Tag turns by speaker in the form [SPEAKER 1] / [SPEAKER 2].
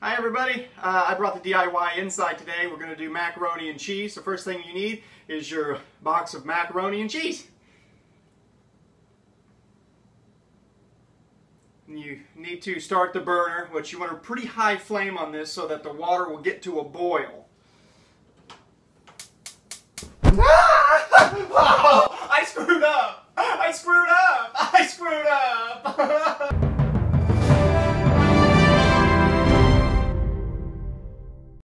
[SPEAKER 1] Hi everybody, uh, I brought the DIY inside today. We're going to do macaroni and cheese. The first thing you need is your box of macaroni and cheese. You need to start the burner, which you want a pretty high flame on this so that the water will get to a boil. oh, I screwed up! I screwed up! I screwed up!